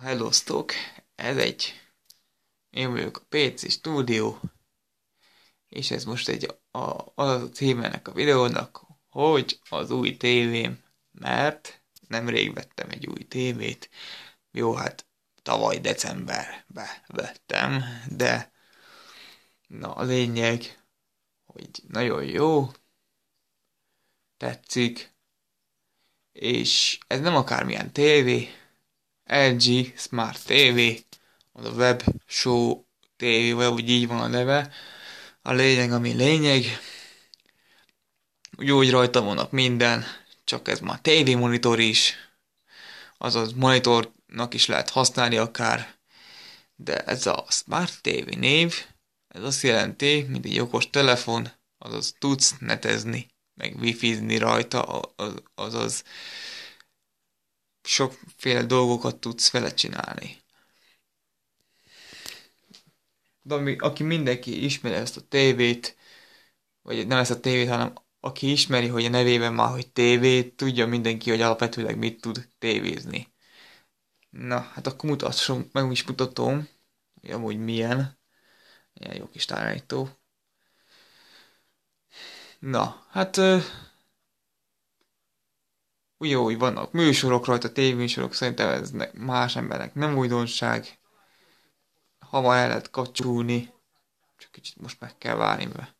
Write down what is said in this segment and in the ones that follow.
Hellosztok! Ez egy... Én vagyok a PC stúdió, és ez most egy a, az a címe ennek a videónak, hogy az új tévém, mert nemrég vettem egy új tévét. Jó, hát tavaly decemberbe vettem, de na a lényeg, hogy nagyon jó, tetszik, és ez nem akármilyen tévé, LG Smart TV, az a Web Show TV, vagy így van a neve. A lényeg, ami lényeg. Úgy, úgy rajta vannak minden, csak ez már TV monitor is, azaz monitornak is lehet használni akár, de ez a Smart TV név, ez azt jelenti, mint egy okos telefon, azaz tudsz netezni, meg wifi-zni rajta, azaz sokféle dolgokat tudsz vele csinálni. De ami, aki mindenki ismeri ezt a tévét, vagy nem ezt a tévét, hanem aki ismeri, hogy a nevében már, hogy tévét, tudja mindenki, hogy alapvetőleg mit tud tévézni. Na, hát akkor mutasson, meg is mutatom, hogy amúgy milyen. Ilyen jó kis tájító. Na, hát jó, hogy vannak műsorok rajta, tévéműsorok, szerintem ez más emberek nem újdonság. ma el lehet kapcsolni, csak kicsit most meg kell várni be.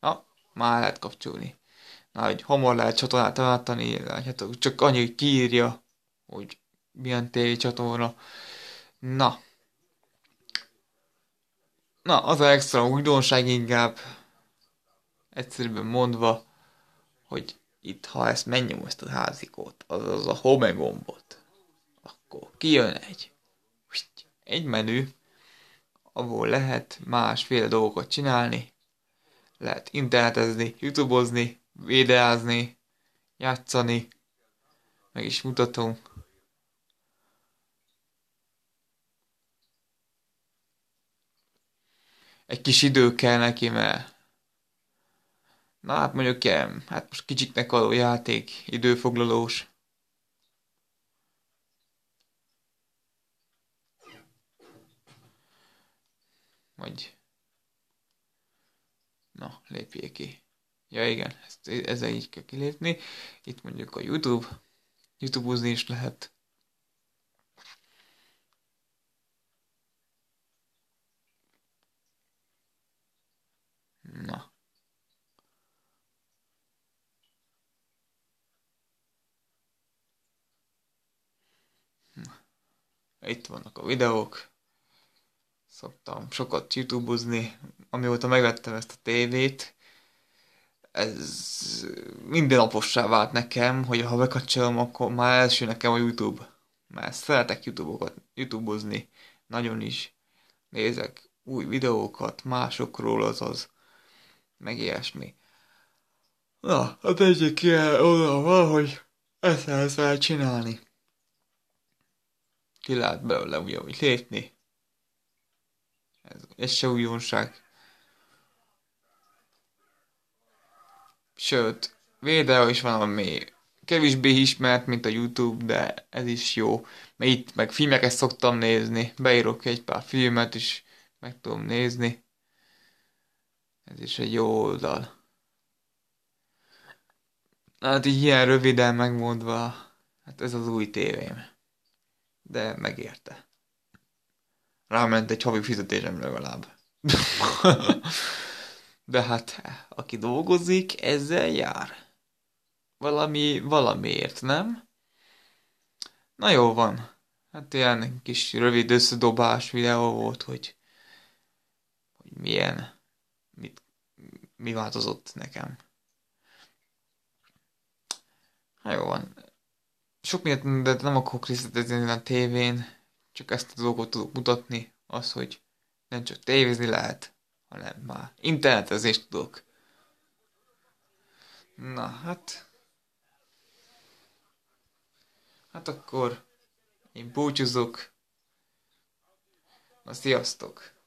Na, már lehet kapcsolni. Na, hogy hamar lehet csatornát váltani, látjátok, csak annyi, hogy kiírja, hogy milyen tévé csatorna. Na. Na, az a extra újdonság inkább, egyszerűen mondva, hogy itt, ha ezt megnyom ezt a házikót, azaz a home gombot, akkor kijön egy, egy menü, ahol lehet másféle dolgokat csinálni, lehet internetezni, youtubeozni, videázni, játszani, meg is mutatom. Egy kis idő kell neki, mert Na hát mondjuk ilyen, hát most kicsiknek való játék, időfoglalós. Vagy... Na, lépjék ki. Ja igen, ezt, ezzel így kell kilépni. Itt mondjuk a YouTube. YouTube-ozni is lehet. Na. Itt vannak a videók. Szoktam sokat YouTube-ozni, amióta megvettem ezt a tévét. Ez mindennapossá vált nekem, hogy ha bekapcsolom, akkor már első nekem a YouTube. Mert szeretek YouTube-okat, YouTube-ozni. Nagyon is. Nézek új videókat másokról, azaz meg ilyesmi. Na, hát egyik ilyen oda van, hogy ezt el csinálni ki lehet belőle ugyanúgy lépni. Ez, ez se újdonság. Sőt, videó is van, ami kevésbé ismert, mint a YouTube, de ez is jó. Mert itt meg filmeket szoktam nézni, beírok egy pár filmet is, meg tudom nézni. Ez is egy jó oldal. Hát így ilyen röviden megmondva, hát ez az új tévém de megérte. Ráment egy havi fizetésem legalább. de hát, aki dolgozik, ezzel jár. Valami, valamiért, nem? Na jó van. Hát ilyen kis rövid összedobás videó volt, hogy, hogy milyen, mit, mi változott nekem. Hát jó van sok miatt de nem akarok részletezni a tévén, csak ezt a dolgot tudok mutatni, az, hogy nem csak tévézni lehet, hanem már internetezést tudok. Na, hát... Hát akkor én búcsúzok. Na, sziasztok!